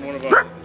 more about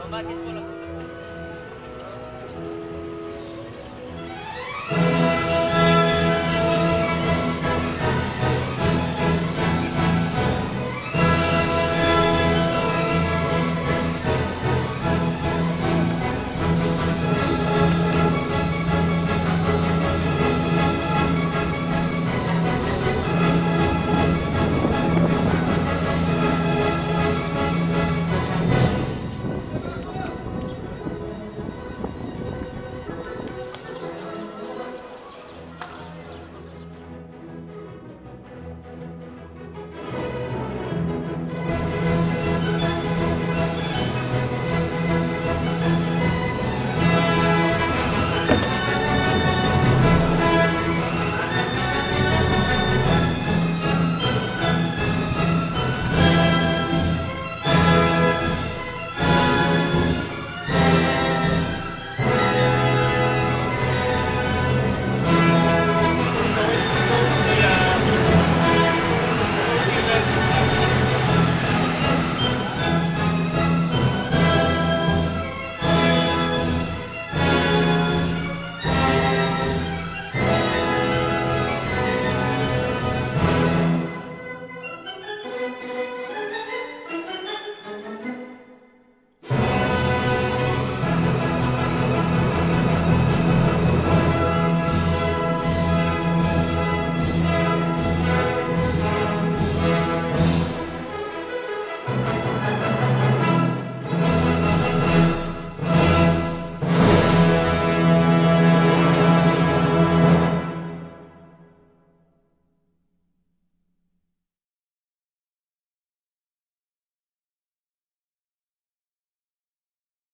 No marques con la puta.